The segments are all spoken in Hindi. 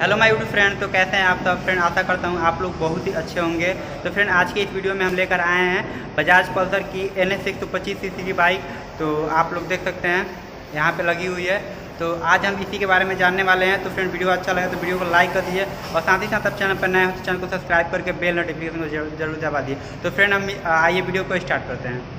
हेलो माय यूट्यूब फ्रेंड तो कैसे हैं आप सब? फ्रेंड आशा करता हूँ आप लोग बहुत ही अच्छे होंगे। तो फ्रेंड आज की इस वीडियो में हम लेकर आए हैं बजाज पल्सर की एन एस एक सौ की बाइक तो आप लोग देख सकते हैं, यहाँ पे लगी हुई है। तो आज हम इसी के बारे में जानने वाले हैं। तो फ्रेंड वीडियो अच्छा लगे तो वीडियो को लाइक कर दीजिए और साथ ही साथ आप चैनल पर नए हो तो चैनल को सब्सक्राइब करके बेल नोटिफिकेशन को ज़रूर दबा दिए तो फ्रेंड हम आइए वीडियो को स्टार्ट करते हैं।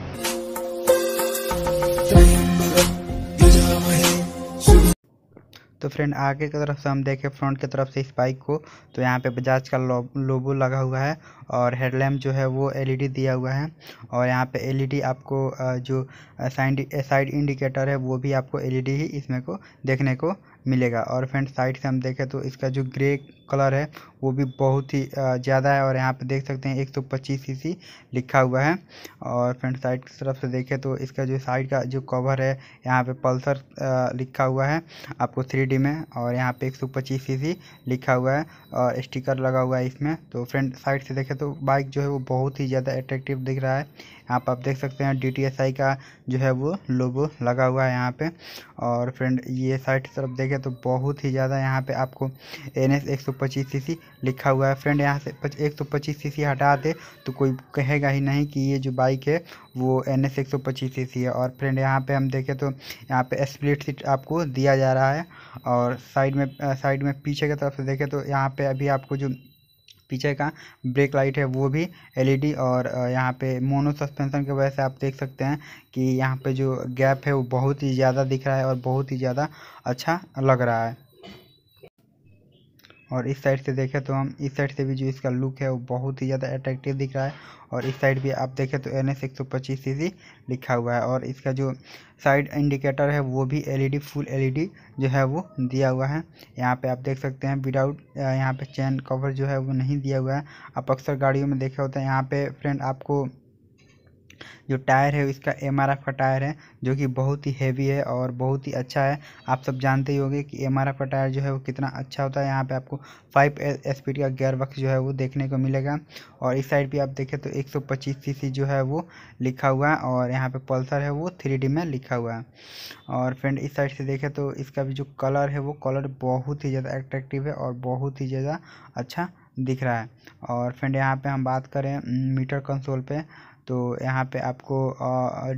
तो फ्रेंड आगे की तरफ़ से हम देखें फ्रंट की तरफ़ से इस बाइक को तो यहाँ पे बजाज का लोबो लगा हुआ है और हेडलैम्प जो है वो एलईडी दिया हुआ है और यहाँ पे एलईडी आपको जो साइड साइड इंडिकेटर है वो भी आपको एलईडी ही इसमें को देखने को मिलेगा। और फ्रेंड साइड से हम देखें तो इसका जो ग्रे कलर है, वो भी बहुत ही ज़्यादा है और यहाँ पे देख सकते हैं 125 सीसी लिखा हुआ है। और फ्रंट साइड की तरफ़ से देखें तो इसका जो साइड का जो कवर है, यहाँ पे पल्सर लिखा हुआ है आपको थ्री में और यहाँ पे 125 सीसी लिखा हुआ है और स्टिकर लगा हुआ है इसमें। तो फ्रंट साइड से देखें तो बाइक जो है, वो बहुत ही ज़्यादा अट्रैक्टिव दिख रहा है। यहाँ पर आप देख सकते हैं डी का जो है, वो लोगो लगा हुआ है यहाँ पे। और फ्रेंड, ये साइड की तरफ़ देखें तो बहुत ही ज़्यादा यहाँ पे आपको एन एस एक सौ पच्चीस सी सी लिखा हुआ है। फ्रेंड, यहाँ से एक सौ पच्चीस सी सी हटा दे तो कोई कहेगा ही नहीं कि ये जो बाइक है वो एन एस एक सौ पच्चीस सी सी है। और फ्रेंड, यहाँ पे हम देखें तो यहाँ पे स्प्लिट सीट आपको दिया जा रहा है और साइड में साइड में पीछे की तरफ़ से देखें तो यहाँ पे अभी आपको जो पीछे का ब्रेक लाइट है, वो भी एलईडी और यहाँ पे मोनो सस्पेंशन की वजह से आप देख सकते हैं कि यहाँ पे जो गैप है वो बहुत ही ज़्यादा दिख रहा है और बहुत ही ज़्यादा अच्छा लग रहा है। और इस साइड से देखें तो हम, इस साइड से भी जो इसका लुक है वो बहुत ही ज़्यादा अट्रैक्टिव दिख रहा है। और इस साइड भी आप देखें तो एन एस एक सौ पच्चीस सी लिखा हुआ है और इसका जो साइड इंडिकेटर है वो भी एलईडी फुल एलईडी जो है वो दिया हुआ है। यहाँ पे आप देख सकते हैं विदाउट यहाँ पे चैन कवर जो है वो नहीं दिया हुआ है। आप अक्सर गाड़ियों में देखे होते हैं, यहाँ पे फ्रेंड आपको जो टायर है, इसका एम का टायर है, जो कि बहुत ही हैवी है और बहुत ही अच्छा है। आप सब जानते ही होंगे कि एम का टायर जो है, वो कितना अच्छा होता है। यहाँ पे आपको फाइव स्पीड का गियर बक्स जो है, वो देखने को मिलेगा। और इस साइड भी आप देखें तो 125 सीसी जो है, वो लिखा हुआ है और यहाँ पे पल्सर है, वो थ्री में लिखा हुआ है। और फ्रेंड इस साइड से देखें तो इसका भी जो कलर है, वो कलर बहुत ही ज़्यादा अट्रैक्टिव है और बहुत ही ज़्यादा अच्छा दिख रहा है। और फ्रेंड, यहाँ पे हम बात करें मीटर कंसोल पे तो यहाँ पे आपको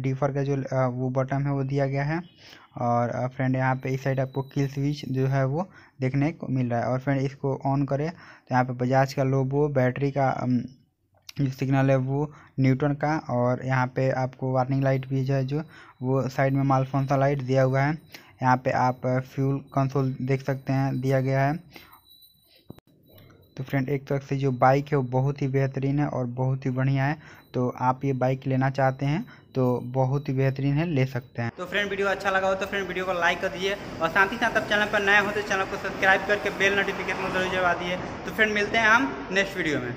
डीफर का जो वो बटन है वो दिया गया है। और फ्रेंड, यहाँ पे इस साइड आपको किल स्विच जो है वो देखने को मिल रहा है। और फ्रेंड, इसको ऑन करें तो यहाँ पे बजाज का लोबो बैटरी का जो सिग्नल है वो न्यूटन का। और यहाँ पे आपको वार्निंग लाइट भी जो है, जो वो साइड में मालफोनसा लाइट दिया हुआ है। यहाँ पे आप फ्यूल कंसोल देख सकते हैं, दिया गया है। तो फ्रेंड एक तरफ़ से जो बाइक है वो बहुत ही बेहतरीन है और बहुत ही बढ़िया है। तो आप ये बाइक लेना चाहते हैं तो बहुत ही बेहतरीन है, ले सकते हैं। तो फ्रेंड वीडियो अच्छा लगा हो तो फ्रेंड वीडियो को लाइक कर दीजिए और साथ ही साथ आप चैनल पर नए हो तो चैनल को सब्सक्राइब करके बेल नोटिफिकेशन ज़रूर जवा दिए तो फ्रेंड मिलते हैं हम नेक्स्ट वीडियो में।